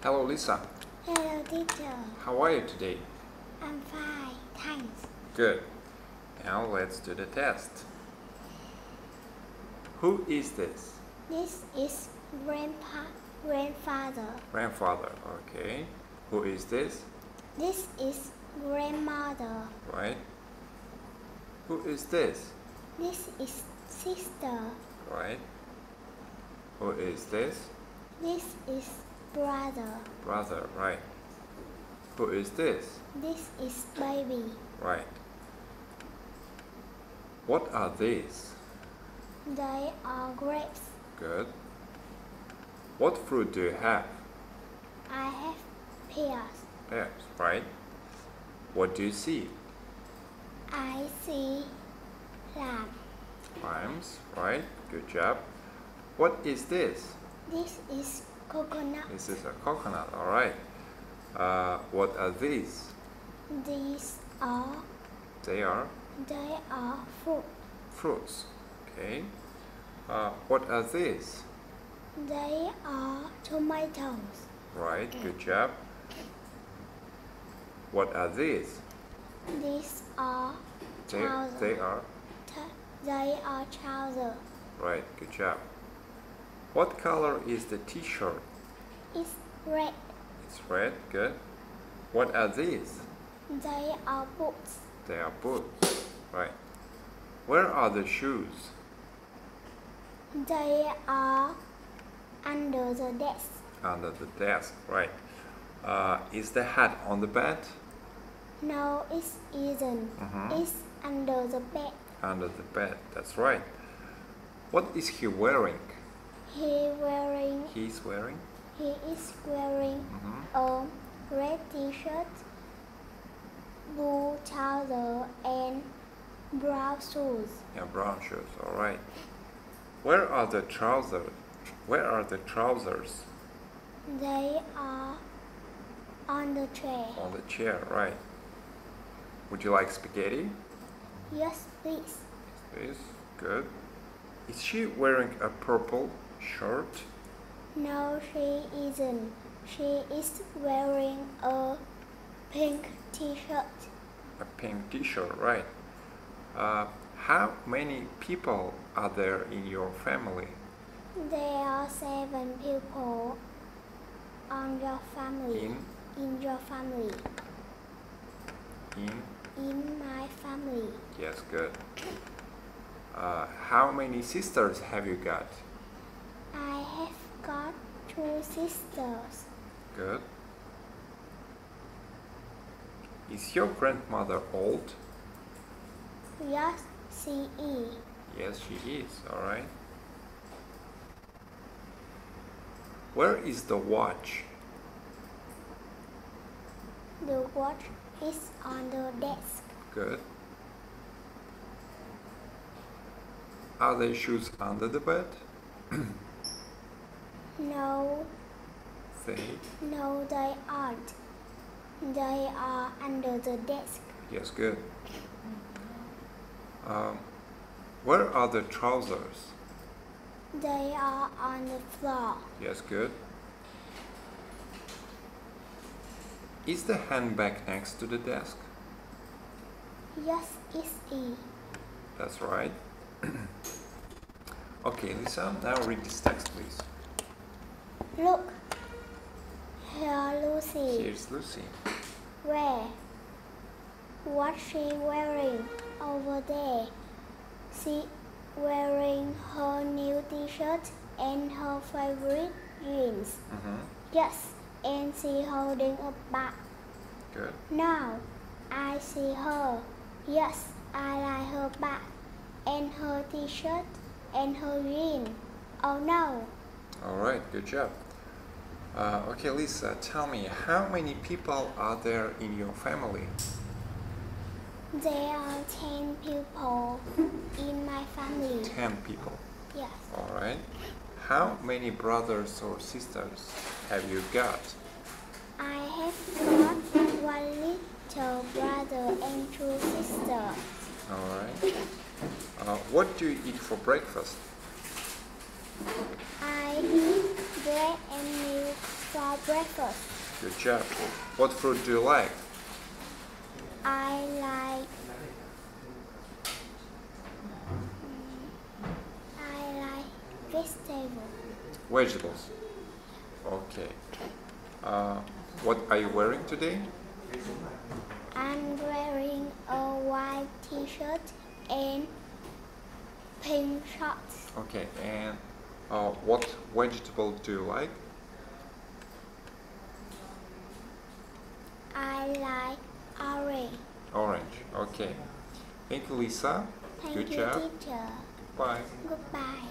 Hello, Lisa. Hello, teacher. How are you today? I'm fine, thanks. Good. Now let's do the test. Who is this? This is grandpa, grandfather. Grandfather. Okay. Who is this? This is grandmother. Right. Who is this? This is sister. Right. Who is this? This is brother. Brother. Right. Who is this? This is baby. Right. What are these? They are grapes. Good. What fruit do you have? I have pears. Pears. Right. What do you see? I see lamb. Limes. Right. Good job. What is this? This is coconut. This is a coconut. All right. Uh, what are these? These are They are they are fruit. fruits. Okay. Uh, what are these? They are tomatoes. Right. Good job. What are these? These are They, trousers. they are They are trousers. right. Good job. What color is the T-shirt? It's red. It's red. Good. What are these? They are boots. They are boots. Right. Where are the shoes? They are under the desk. Under the desk. Right. Uh, is the hat on the bed? No, it isn't. Mhm. It's under the bed. Under the bed. That's right. What is he wearing? He wearing. He's wearing. He is wearing a red T-shirt, blue trouser, and brown shoes. Yeah, brown shoes. All right. Where are the trousers? Where are the trousers? They are on the chair. On the chair. Right. Would you like spaghetti? Yes, please. This. Good. Is she wearing a purple shirt? No, she isn't. She is wearing a pink t-shirt. A pink T-shirt. Right. Uh, how many people are there in your family? There are seven people on your family. In In your family. in In my family. Yes, good. Uh, how many sisters have you got? I have got two sisters. Good. Is your grandmother old? Yes, she is. Yes, she is. All right. Where is the watch? The watch is on the desk. Good. Are there shoes under the bed? No, They. no, they aren't. They are under the desk. Yes, good. Um, where are the trousers? They are on the floor. Yes, good. Is the handbag next to the desk? Yes, it's E. That's right. okay, Lisa, now read this text, please. Look, here Lucy. Here's Lucy. Where? What's she wearing over there? She wearing her new t-shirt and her favorite jeans. Mm-hmm. Yes, and she holding a bag. Good. Now, I see her. Yes, I like her bag and her t-shirt and her jeans. Oh no, All right, good job. Uh, okay, Lisa, tell me, how many people are there in your family? there are ten people in my family. Ten people. Yes. All right. How many brothers or sisters have you got? I have got one little brother and two sisters. All right. Uh, what do you eat for breakfast? I eat bread and milk for breakfast. Good job. What fruit do you like? I like I like vegetable. Vegetables. Okay. Uh, what are you wearing today? I'm wearing a white t-shirt and pink shorts. Okay. And uh, what vegetable do you like? I like orange. Orange. Okay. Thank you, Lisa. Thank Good you, job. teacher. Bye. Goodbye.